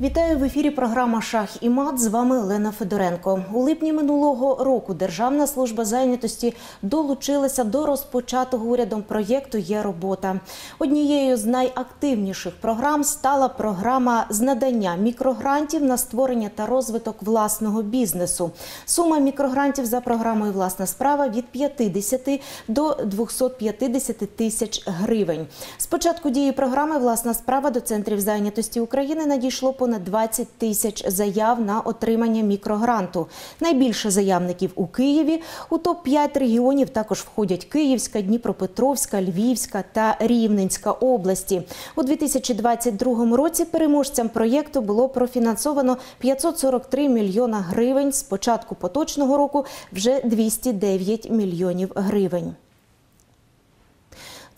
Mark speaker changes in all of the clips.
Speaker 1: Вітаю в ефірі. Програма Шах і мат. З вами Олена Федоренко. У липні минулого року Державна служба зайнятості долучилася до розпочатого урядом проєкту Є робота. Однією з найактивніших програм стала програма з надання мікрогрантів на створення та розвиток власного бізнесу. Сума мікрогрантів за програмою Власна справа від 50 до 250 тисяч гривень. З початку дії програми Власна справа до центрів зайнятості України надійшло понад 20 тисяч заяв на отримання мікрогранту. Найбільше заявників у Києві. У топ-5 регіонів також входять Київська, Дніпропетровська, Львівська та Рівненська області. У 2022 році переможцям проєкту було профінансовано 543 мільйона гривень. З початку поточного року вже 209 мільйонів гривень.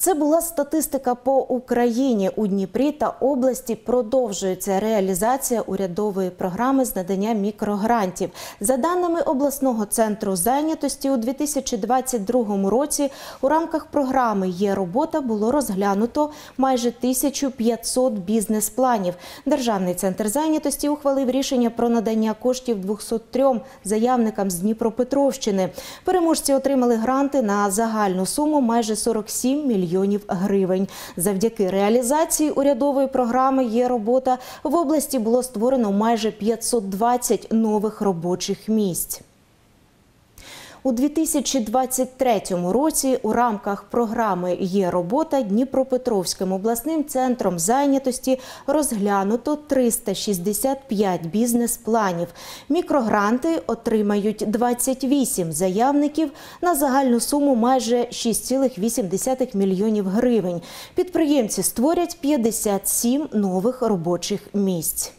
Speaker 1: Це була статистика по Україні у Дніпрі та області. Продовжується реалізація урядової програми з надання мікрогрантів. За даними обласного центру зайнятості, у 2022 році у рамках програми є робота було розглянуто майже 1500 бізнес-планів. Державний центр зайнятості ухвалив рішення про надання коштів 203 заявникам з Дніпропетровщини. Переможці отримали гранти на загальну суму майже 47 мільйонів мільйонів гривень. Завдяки реалізації урядової програми є робота в області було створено майже 520 нових робочих місць. У 2023 році у рамках програми Є робота Дніпропетровським обласним центром зайнятості розглянуто 365 бізнес-планів. Мікрогранти отримають 28 заявників на загальну суму майже 6,8 мільйонів гривень. Підприємці створять 57 нових робочих місць.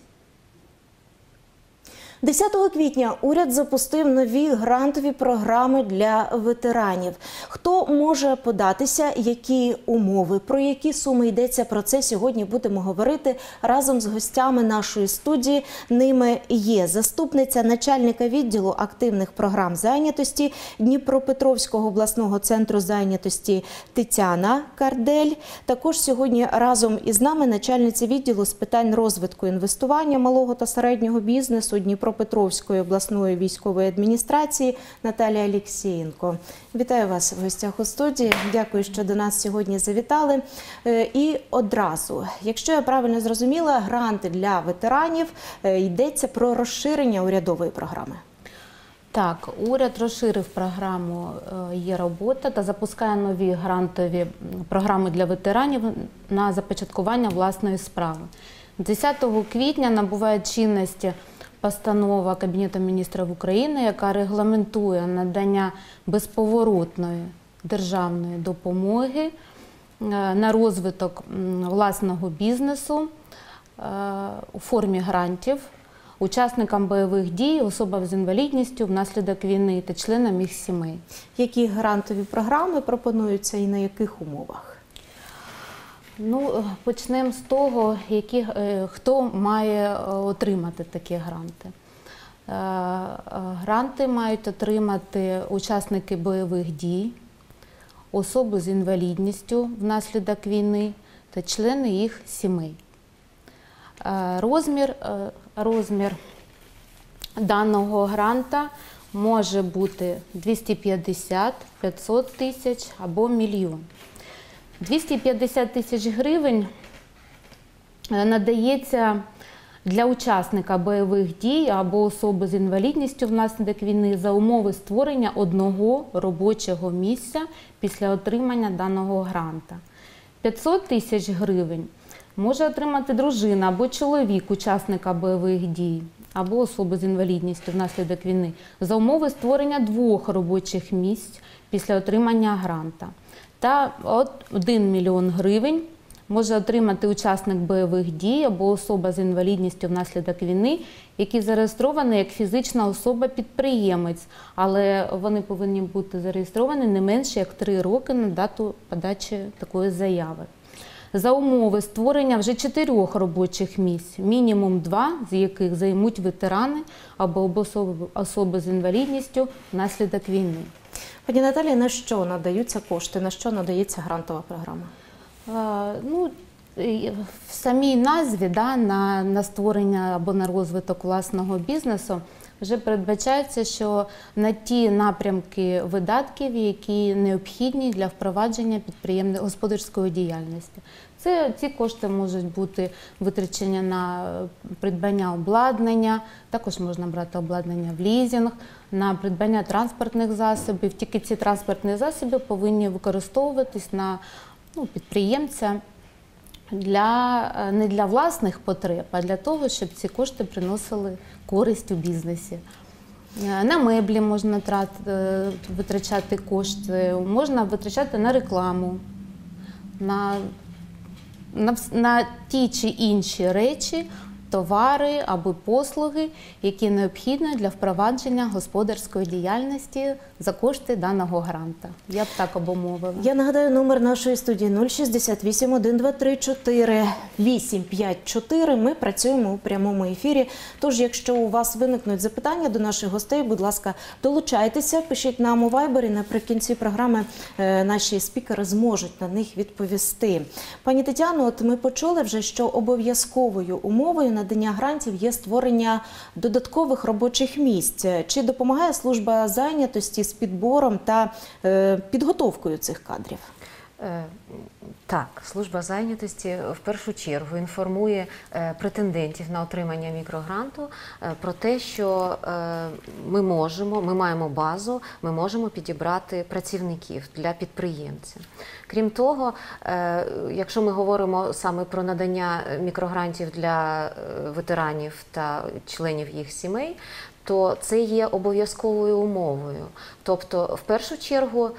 Speaker 1: 10 квітня уряд запустив нові грантові програми для ветеранів. Хто може податися, які умови, про які суми йдеться про це сьогодні? Будемо говорити разом з гостями нашої студії. Ними є заступниця начальника відділу активних програм зайнятості Дніпропетровського обласного центру зайнятості Тетяна Кардель. Також сьогодні разом із нами начальниця відділу з питань розвитку інвестування малого та середнього бізнесу Дніпро. Дніпропетровської обласної військової адміністрації Наталія Алєксєєнко. Вітаю вас в гостях у студії. Дякую, що до нас сьогодні завітали. І одразу, якщо я правильно зрозуміла, гранти для ветеранів йдеться про розширення урядової програми.
Speaker 2: Так, уряд розширив програму Є робота та запускає нові грантові програми для ветеранів на започаткування власної справи. 10 квітня набуває чинності постанова Кабінету міністрів України, яка регламентує надання безповоротної державної допомоги на розвиток власного бізнесу у формі грантів учасникам бойових дій, особам з інвалідністю внаслідок війни та членам їх сімей.
Speaker 1: Які грантові програми пропонуються і на яких умовах?
Speaker 2: Ну, почнемо з того, які, хто має отримати такі гранти. Гранти мають отримати учасники бойових дій, особи з інвалідністю внаслідок війни та члени їх сімей. Розмір, розмір даного гранта може бути 250, 500 тисяч або мільйон. 250 тисяч гривень надається для учасника бойових дій або особи з інвалідністю внаслідок війни за умови створення одного робочого місця після отримання даного гранта. 500 тисяч гривень може отримати дружина або чоловік учасника бойових дій або особи з інвалідністю внаслідок війни за умови створення двох робочих місць після отримання гранта. Та 1 мільйон гривень може отримати учасник бойових дій або особа з інвалідністю внаслідок війни, які зареєстровані як фізична особа-підприємець, але вони повинні бути зареєстровані не менше як 3 роки на дату подачі такої заяви. За умови створення вже чотирьох робочих місць, мінімум два, з яких займуть ветерани або особи з інвалідністю внаслідок війни.
Speaker 1: Пані Наталі, на що надаються кошти, на що надається грантова програма?
Speaker 2: Ну, В самій назві да, на, на створення або на розвиток власного бізнесу вже передбачається, що на ті напрямки видатків, які необхідні для впровадження підприємної господарської діяльності. Це ці кошти можуть бути витрачені на придбання обладнання, також можна брати обладнання в лізинг, на придбання транспортних засобів. Тільки ці транспортні засоби повинні використовуватись на ну, підприємця для, не для власних потреб, а для того, щоб ці кошти приносили користь у бізнесі. Е, На меблі можна трат, е, витрачати кошти, можна витрачати на рекламу, на, на, на ті чи інші речі, товари або послуги, які необхідні для впровадження господарської діяльності за кошти даного гранта. Я б так обумовила.
Speaker 1: Я нагадаю номер нашої студії 068 1234 854. Ми працюємо у прямому ефірі. Тож, якщо у вас виникнуть запитання до наших гостей, будь ласка, долучайтеся, пишіть нам у вайбері. Наприкінці програми е, наші спікери зможуть на них відповісти. Пані Тетяно, от ми почули вже, що обов'язковою умовою надання грантів є створення додаткових робочих місць. Чи допомагає служба зайнятості з підбором та е, підготовкою цих кадрів?
Speaker 3: Е, Так, служба зайнятості в першу чергу інформує е, претендентів на отримання мікрогранту е, про те, що ми можемо, ми маємо базу, ми можемо підібрати працівників для підприємця. Крім того, якщо ми говоримо саме про надання мікрогрантів для ветеранів та членів їх сімей, то це є обов'язковою умовою. Тобто, в першу чергу,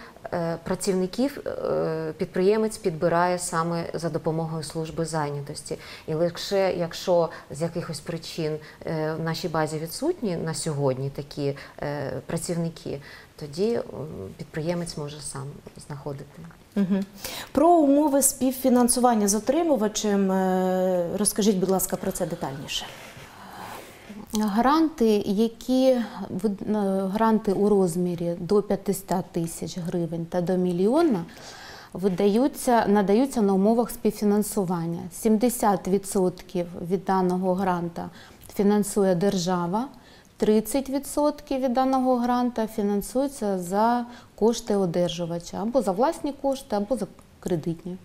Speaker 3: працівників е, підприємець підбирає саме за допомогою служби зайнятості. І лише якщо з якихось причин е, в нашій базі відсутні на сьогодні такі е, працівники, тоді підприємець може сам знаходити.
Speaker 1: Про умови співфінансування з отримувачем е, розкажіть, будь ласка, про це детальніше.
Speaker 2: Гранти, які е, гранти у розмірі до 500 тисяч гривень та до мільйона видаються, надаються на умовах співфінансування. 70% від даного гранта фінансує держава, 30% від даного гранта фінансується за кошти одержувача або за власні кошти, або за кредитні.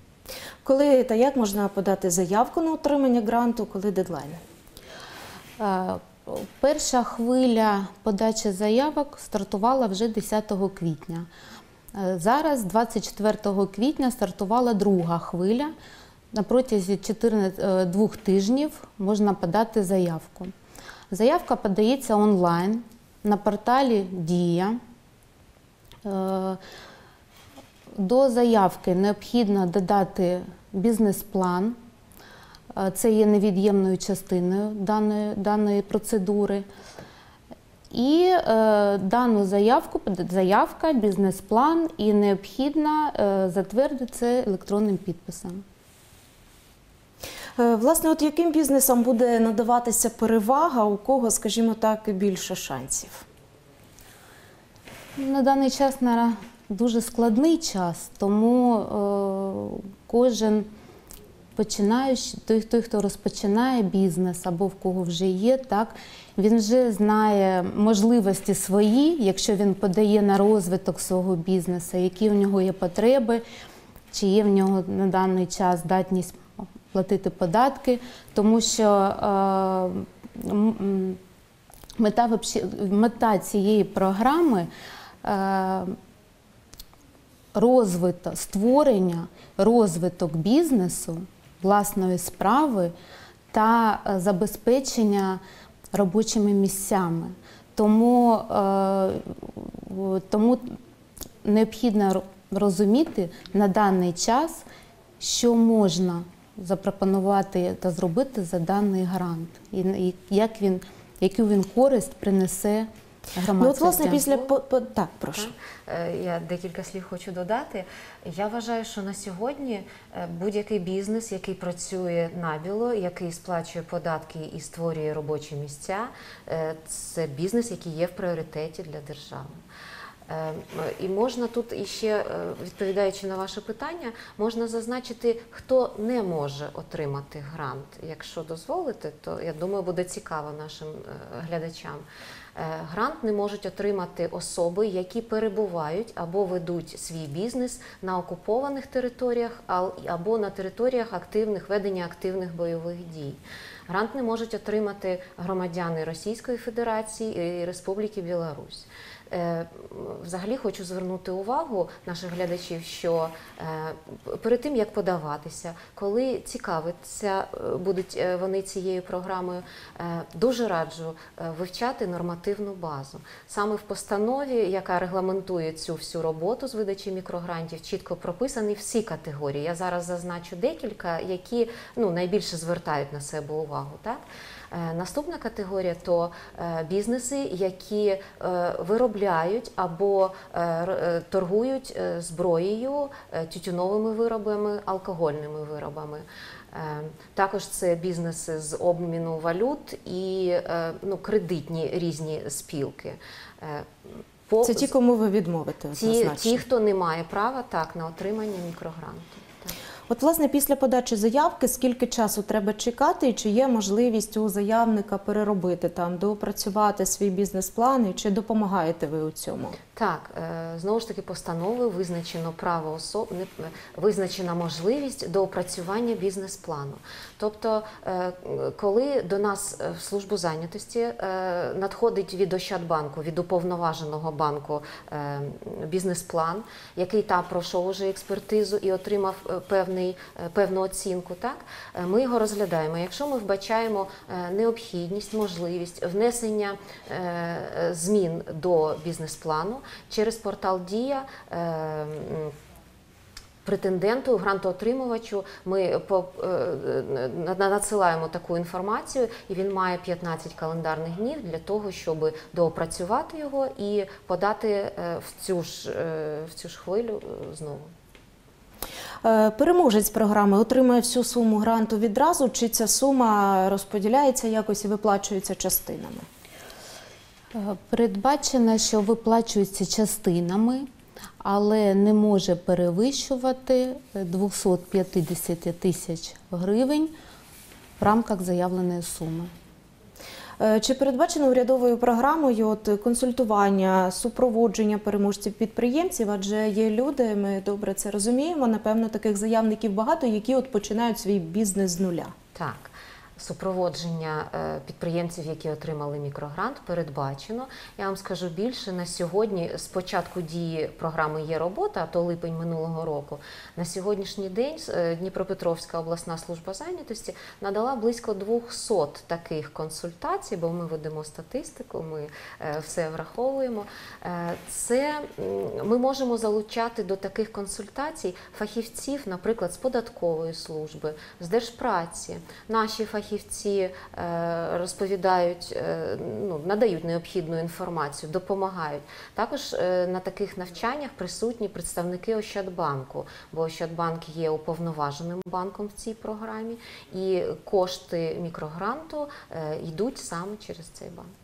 Speaker 1: Коли та як можна подати заявку на отримання гранту, коли дедлайн?
Speaker 2: Перша хвиля подачі заявок стартувала вже 10 квітня. Е, Зараз, 24 квітня, стартувала друга хвиля. На протязі 14, е, двох тижнів можна подати заявку. Заявка подається онлайн на порталі Дія. Е, До заявки необхідно додати бізнес-план. Е, Це є невід'ємною частиною даної, даної процедури. І е, дану заявку, заявка, бізнес-план і необхідно е, затвердити це електронним підписом.
Speaker 1: Е, Власне, от яким бізнесам буде надаватися перевага, у кого, скажімо так, більше шансів?
Speaker 2: На даний час наразі дуже складний час, тому е, кожен починаючий, той, той, хто розпочинає бізнес або в кого вже є, так, він вже знає можливості свої, якщо він подає на розвиток свого бізнесу, які в нього є потреби, чи є в нього на даний час здатність платити податки, тому що е, мета, мета цієї програми е, розвиток, створення, розвиток бізнесу, власної справи та е, забезпечення робочими місцями. Тому, е, тому необхідно розуміти на даний час, що можна запропонувати та зробити за даний грант, і, і як він, яку він користь принесе
Speaker 1: Ну, от, власне, після по, по- так, прошу.
Speaker 3: Е, Я декілька слів хочу додати. Я вважаю, що на сьогодні е, будь-який бізнес, який працює набіло, який сплачує податки і створює робочі місця, е, це бізнес, який є в пріоритеті для держави. Е, І можна тут іще, е, відповідаючи на ваше питання, можна зазначити, хто не може отримати грант. Якщо дозволите, то я думаю, буде цікаво нашим е, глядачам. Грант не можуть отримати особи, які перебувають або ведуть свій бізнес на окупованих територіях або на територіях активних ведення активних бойових дій. Грант не можуть отримати громадяни Російської Федерації і Республіки Білорусь. Е, Взагалі хочу звернути увагу наших глядачів, що е, перед тим як подаватися, коли цікавиться е, будуть вони цією програмою, дуже раджу вивчати нормативну базу. Саме в постанові, яка регламентує цю всю роботу з видачі мікрогрантів, чітко прописані всі категорії. Я зараз зазначу декілька, які ну найбільше звертають на себе увагу. Так Наступна категорія то е, бізнеси, які е, виробляють або е, е, торгують е, зброєю, е, тютюновими виробами, алкогольними виробами. Е, Також це бізнеси з обміну валют і е, ну, кредитні різні спілки. Е, по-
Speaker 1: Це ті, кому ви відмовите
Speaker 3: ті, ті, хто не має права так на отримання мікрогранту.
Speaker 1: От, власне, після подачі заявки, скільки часу треба чекати, і чи є можливість у заявника переробити там, доопрацювати свій бізнес-план, і чи допомагаєте ви у цьому?
Speaker 3: Так, е, знову ж таки, постановою визначено право особ, визначена можливість до опрацювання бізнес-плану. Тобто, е, коли до нас е, в службу зайнятості е, надходить від Ощадбанку, від уповноваженого банку е, бізнес-план, який та пройшов уже експертизу і отримав е, певний, е, певну оцінку, так е, ми його розглядаємо. Якщо ми вбачаємо е, необхідність, можливість внесення е, змін до бізнес-плану через портал Дія. е, Претенденту, грантоотримувачу, ми е, на- надсилаємо таку інформацію, і він має 15 календарних днів для того, щоб доопрацювати його і подати е, в цю ж, е, в цю ж хвилю е, знову.
Speaker 1: Е, Переможець програми отримує всю суму гранту відразу, чи ця сума розподіляється якось і виплачується частинами?
Speaker 2: Е, Передбачено, що виплачується частинами, але не може перевищувати е, 250 тисяч гривень в рамках заявленої суми.
Speaker 1: Е, Чи передбачено урядовою програмою от консультування, супроводження переможців підприємців? Адже є люди, ми добре це розуміємо. Напевно, таких заявників багато, які от починають свій бізнес з нуля.
Speaker 3: Так, супроводження е, підприємців, які отримали мікрогрант, передбачено. Я вам скажу більше на сьогодні. З початку дії програми є робота, а то липень минулого року. На сьогоднішній день е, Дніпропетровська обласна служба зайнятості надала близько 200 таких консультацій, бо ми ведемо статистику, ми е, все враховуємо. Це ми можемо залучати до таких консультацій фахівців, наприклад, з податкової служби, з держпраці. Наші фахівці е, розповідають, е, ну, надають необхідну інформацію, допомагають. Також е, на таких навчаннях присутні представники Ощадбанку, бо Ощадбанк є уповноваженим банком в цій програмі, і кошти мікрогранту йдуть саме через цей банк.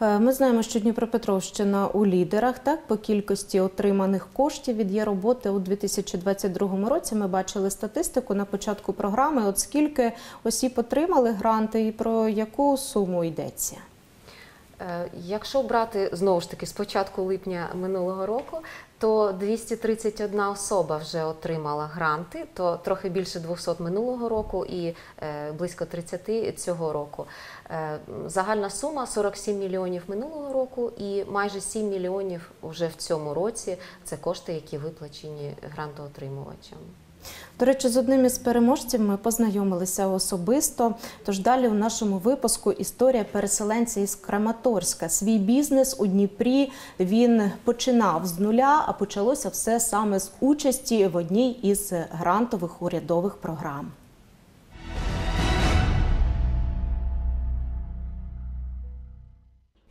Speaker 1: Е, Ми знаємо, що Дніпропетровщина у лідерах так по кількості отриманих коштів від є роботи у 2022 році. Ми бачили статистику на початку програми. От скільки осіб отримали гранти і про яку суму йдеться?
Speaker 3: Е, Якщо брати знову ж таки з початку липня минулого року, то 231 особа вже отримала гранти, то трохи більше 200 минулого року і е, близько 30 цього року. Е, Загальна сума 47 мільйонів минулого року і майже 7 мільйонів вже в цьому році. Це кошти, які виплачені грантоотримувачам.
Speaker 1: До речі, з одним із переможців ми познайомилися особисто. Тож далі у нашому випуску історія переселенця із Краматорська. Свій бізнес у Дніпрі він починав з нуля, а почалося все саме з участі в одній із грантових урядових програм.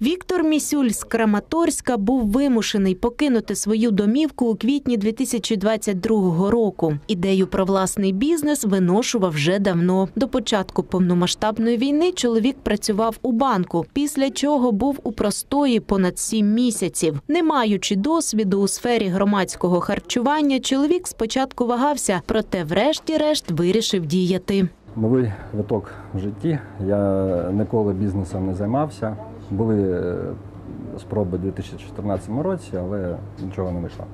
Speaker 4: Віктор Місюль з Краматорська був вимушений покинути свою домівку у квітні 2022 року. Ідею про власний бізнес виношував вже давно. До початку повномасштабної війни чоловік працював у банку, після чого був у простої понад сім місяців. Не маючи досвіду у сфері громадського харчування, чоловік спочатку вагався, проте, врешті-решт, вирішив діяти.
Speaker 5: Новий виток в житті. Я ніколи бізнесом не займався. Були е, спроби у 2014 році, але нічого не вийшло.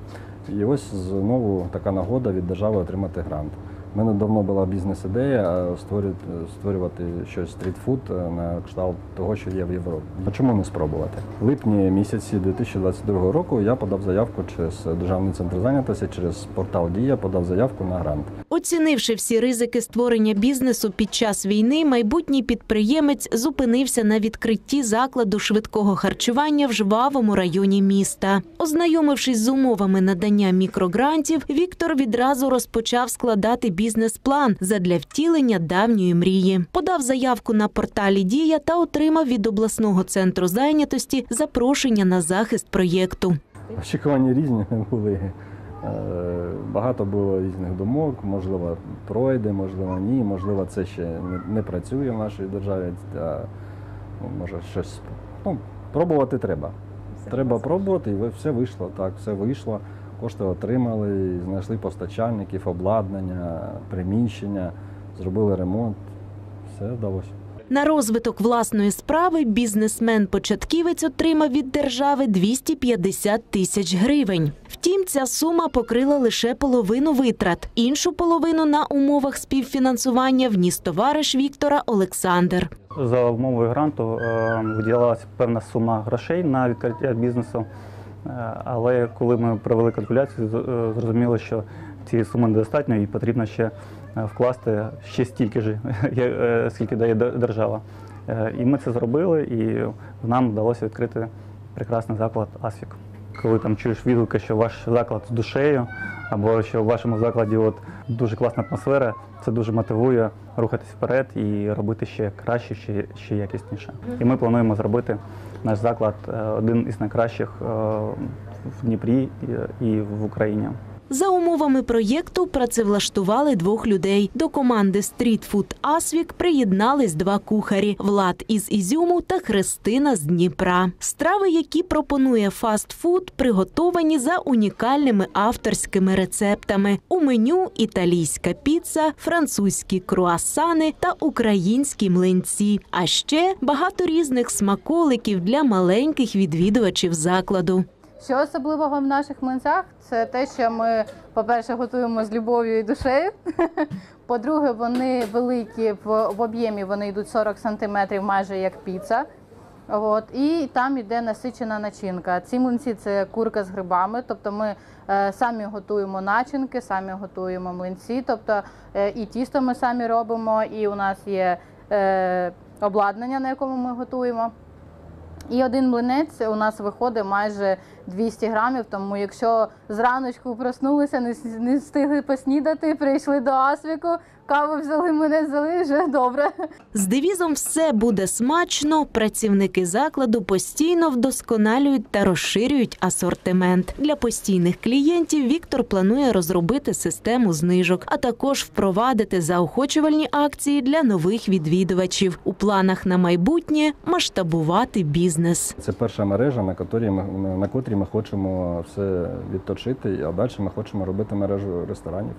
Speaker 5: І ось знову така нагода від держави отримати грант. У мене давно була бізнес-ідея е, створювати, створювати щось стрітфуд е, на кшталт того, що є в Європі. А чому не спробувати? В липні місяці 2022 року я подав заявку через Державний центр зайнятості, через портал Дія подав заявку на грант.
Speaker 4: Оцінивши всі ризики створення бізнесу під час війни, майбутній підприємець зупинився на відкритті закладу швидкого харчування в жвавому районі міста. Ознайомившись з умовами надання мікрогрантів, Віктор відразу розпочав складати бізнес-план задля втілення давньої мрії. Подав заявку на порталі Дія та отримав від обласного центру зайнятості запрошення на захист проєкту.
Speaker 5: Очікування різні були. Е, Багато було різних думок, можливо, пройде, можливо, ні, можливо, це ще не, працює в нашій державі. А, ну, може, щось ну, пробувати треба. Треба пробувати, і все вийшло. Так, все вийшло. Кошти отримали, знайшли постачальників, обладнання, приміщення, зробили ремонт. Все вдалося.
Speaker 4: На розвиток власної справи бізнесмен-початківець отримав від держави 250 тисяч гривень. Втім, ця сума покрила лише половину витрат. Іншу половину на умовах співфінансування вніс товариш Віктора Олександр.
Speaker 6: За умовою гранту е, виділялася певна сума грошей на відкриття бізнесу. Е, Але коли ми провели калькуляцію, е, зрозуміло, що цієї суми недостатньо і потрібно ще е, вкласти ще стільки ж, скільки дає держава. І ми це зробили, і нам вдалося відкрити прекрасний заклад Асфік. Коли там чуєш відгуки, що ваш заклад з душею, або що в вашому закладі от дуже класна атмосфера, це дуже мотивує рухатись вперед і робити ще краще, ще, ще якісніше. І ми плануємо зробити наш заклад е, один із найкращих е, в Дніпрі і- і в Україні.
Speaker 4: За умовами проєкту працевлаштували двох людей. До команди стрітфуд Асвік приєднались два кухарі Влад із Ізюму та Христина з Дніпра. Страви, які пропонує фастфуд, приготовані за унікальними авторськими рецептами. У меню італійська піца, французькі круасани та українські млинці. А ще багато різних смаколиків для маленьких відвідувачів закладу.
Speaker 7: Що особливого в наших млинцях, це те, що ми, по-перше, готуємо з любов'ю і душею. По-друге, вони великі в, об'ємі, вони йдуть 40 сантиметрів, майже як піца. От, і там йде насичена начинка. Ці млинці це курка з грибами, тобто ми е, самі готуємо начинки, самі готуємо млинці, тобто е, і тісто ми самі робимо, і у нас є е, обладнання, на якому ми готуємо. І один млинець у нас виходить майже 200 грамів. Тому якщо зраночку проснулися, не, встигли поснідати, прийшли до Асвіку, каву взяли, мене взяли, вже добре.
Speaker 4: З девізом все буде смачно. Працівники закладу постійно вдосконалюють та розширюють асортимент. Для постійних клієнтів Віктор планує розробити систему знижок, а також впровадити заохочувальні акції для нових відвідувачів. У планах на майбутнє масштабувати бізнес.
Speaker 5: Це перша мережа, на котрій ми на котрій ми хочемо все відточити, а далі ми хочемо робити мережу ресторанів.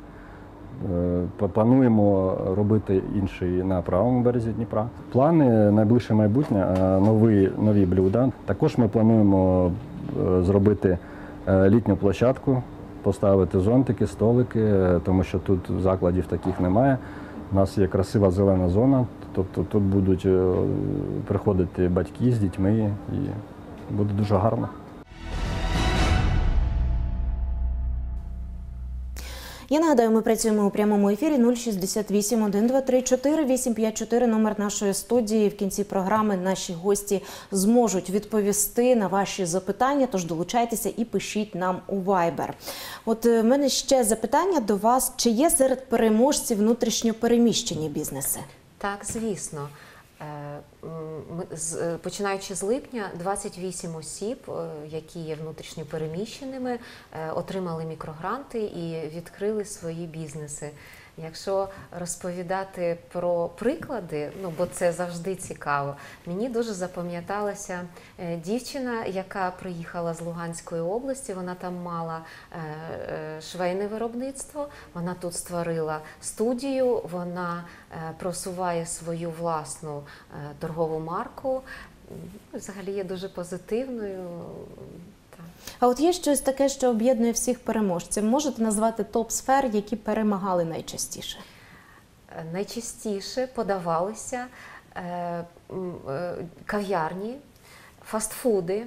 Speaker 5: Е, Плануємо робити інший на правому березі Дніпра. Плани найближче майбутнє е, нові, нові блюда. Також ми плануємо е, зробити літню площадку, поставити зонтики, столики, тому що тут закладів таких немає. У нас є красива зелена зона, тобто тут будуть приходити батьки з дітьми і буде дуже гарно.
Speaker 4: Я нагадаю, ми працюємо у прямому ефірі 068 1234 854 номер нашої студії. В кінці програми наші гості зможуть відповісти на ваші запитання. Тож долучайтеся і пишіть нам у Viber. От е, в мене ще запитання до вас: чи є серед переможців внутрішньо переміщені бізнеси?
Speaker 3: Так, звісно. Е, Е, Починаючи з липня, 28 осіб, е, які є внутрішньо переміщеними, отримали мікрогранти і відкрили свої бізнеси. Якщо розповідати про приклади, ну бо це завжди цікаво, мені дуже запам'яталася е, дівчина, яка приїхала з Луганської області. Вона там мала е, е, швейне виробництво. Вона тут створила студію. Вона просуває свою власну торгову марку. Взагалі є дуже позитивною.
Speaker 1: А от є щось таке, що об'єднує всіх переможців. Можете назвати топ сфер, які перемагали найчастіше?
Speaker 3: Е, Найчастіше подавалися е, е, кав'ярні, фастфуди,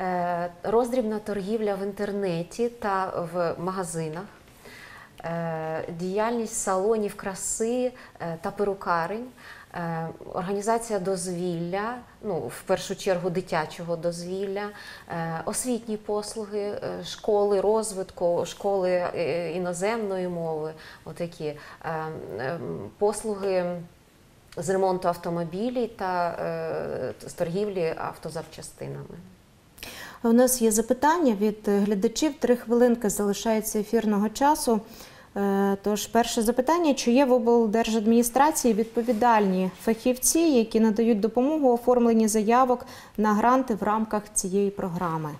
Speaker 3: е, роздрібна торгівля в інтернеті та в магазинах, е, діяльність салонів краси е, та перукарень, організація дозвілля, ну, в першу чергу дитячого дозвілля, е, освітні послуги, е, школи розвитку, школи е, іноземної мови, отакі е, е, послуги з ремонту автомобілів та е, з торгівлі автозапчастинами.
Speaker 1: У нас є запитання від е, глядачів. Три хвилинки залишається ефірного часу. Е, Тож, перше запитання: чи є в облдержадміністрації відповідальні фахівці, які надають допомогу у оформленні заявок на гранти в рамках цієї програми?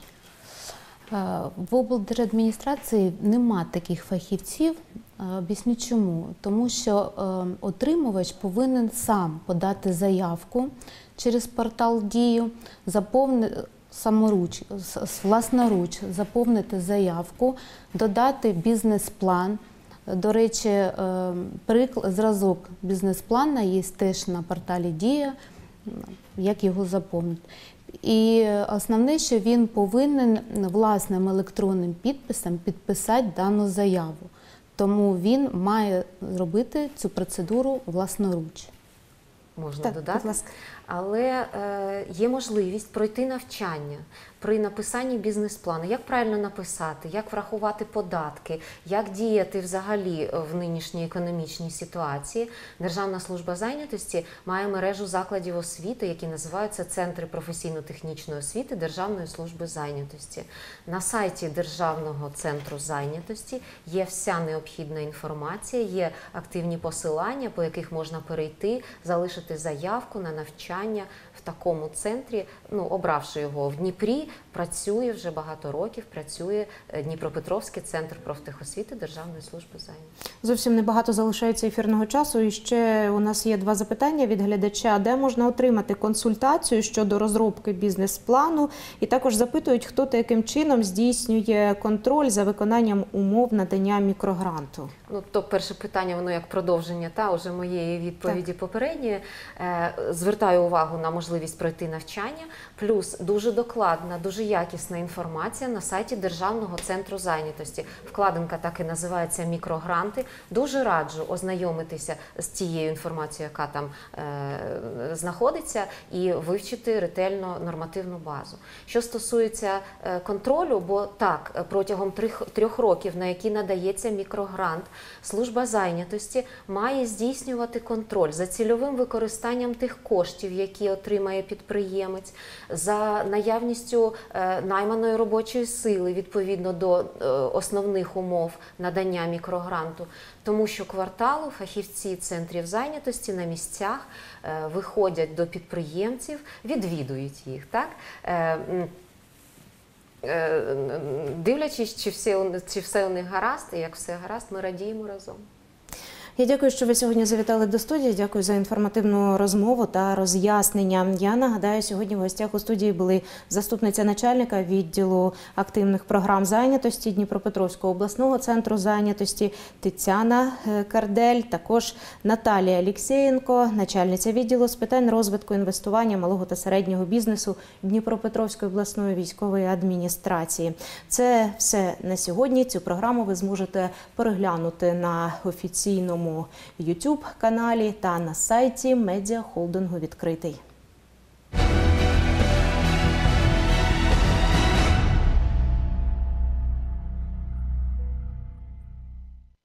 Speaker 2: Е, В облдержадміністрації нема таких фахівців. Е, Об'ясню чому. Тому що отримувач повинен сам подати заявку через портал Дію, заповнити саморуч, власноруч заповнити заявку, додати бізнес-план. До речі, е, зразок бізнес-плана є теж на порталі Дія, як його заповнити. І основне, що він повинен власним електронним підписом підписати дану заяву. Тому він має зробити цю процедуру власноруч.
Speaker 3: Можна
Speaker 1: Так,
Speaker 3: додати.
Speaker 1: будь ласка.
Speaker 3: Але е, є можливість пройти навчання при написанні бізнес-плану. Як правильно написати, як врахувати податки, як діяти взагалі в нинішній економічній ситуації. Державна служба зайнятості має мережу закладів освіти, які називаються Центри професійно-технічної освіти Державної служби зайнятості. На сайті Державного центру зайнятості є вся необхідна інформація, є активні посилання, по яких можна перейти, залишити заявку на навчання в такому центрі, ну обравши його в Дніпрі, працює вже багато років. Працює е, Дніпропетровський центр профтехосвіти Державної служби зайнятості.
Speaker 1: Зовсім небагато залишається ефірного часу. І ще у нас є два запитання від глядача, де можна отримати консультацію щодо розробки бізнес-плану. І також запитують, хто та яким чином здійснює контроль за виконанням умов надання мікрогранту.
Speaker 3: Ну, то перше питання, воно як продовження та уже моєї відповіді попередньої. Е, звертаю увагу на можливість пройти навчання, плюс дуже докладна, дуже якісна інформація на сайті Державного центру зайнятості. Вкладинка так і називається мікрогранти. Дуже раджу ознайомитися з тією інформацією, яка там е, знаходиться, і вивчити ретельно нормативну базу. Що стосується е, контролю, бо так, протягом трьох, трьох років, на які надається мікрогрант, служба зайнятості має здійснювати контроль за цільовим використанням тих коштів, які отримає підприємець, за наявністю е, найманої робочої сили відповідно до е, основних умов надання мікрогранту. Тому що кварталу фахівці центрів зайнятості на місцях е, виходять до підприємців, відвідують їх. Так? Дивлячись, чи все, чи все у них гаразд, і як все гаразд, ми радіємо разом.
Speaker 1: Я дякую, що ви сьогодні завітали до студії. Дякую за інформативну розмову та роз'яснення. Я нагадаю, сьогодні в гостях у студії були заступниця начальника відділу активних програм зайнятості Дніпропетровського обласного центру зайнятості Тетяна е, Кардель, також Наталія Алєксєєнко, начальниця відділу з питань розвитку інвестування малого та середнього бізнесу Дніпропетровської обласної військової адміністрації. Це все на сьогодні. Цю програму ви зможете переглянути на офіційному YouTube каналі та на сайті медіахолдингу відкритий.